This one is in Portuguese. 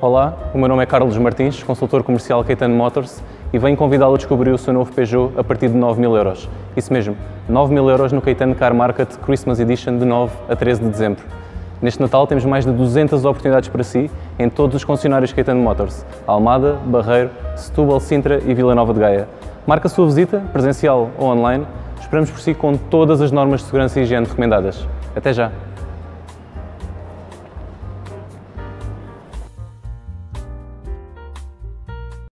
Olá, o meu nome é Carlos Martins, consultor comercial Caetano Motors e venho convidá-lo a descobrir o seu novo Peugeot a partir de 9 mil euros. Isso mesmo, 9 mil euros no Caetano Car Market Christmas Edition de 9 a 13 de dezembro. Neste Natal temos mais de 200 oportunidades para si em todos os concessionários Caetano Motors, Almada, Barreiro, Setúbal, Sintra e Vila Nova de Gaia. Marca a sua visita, presencial ou online. Esperamos por si com todas as normas de segurança e higiene recomendadas. Até já!